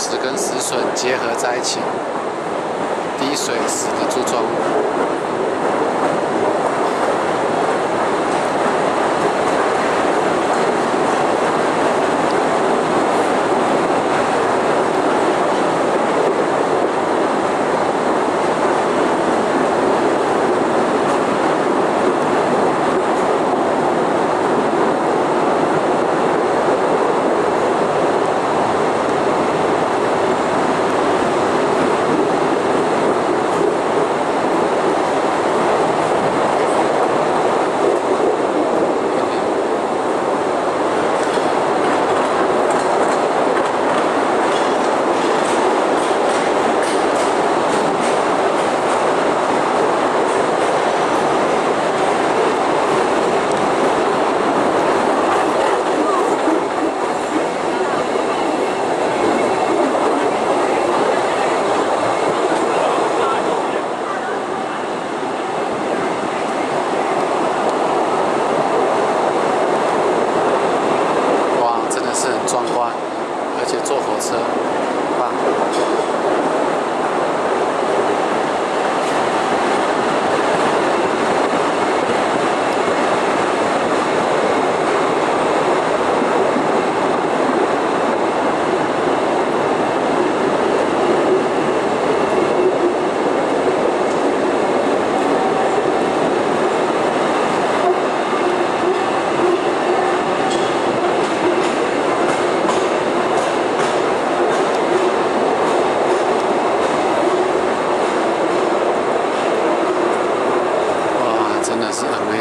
石跟石笋结合在一起，滴水石的柱状物。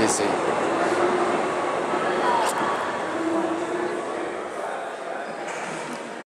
See.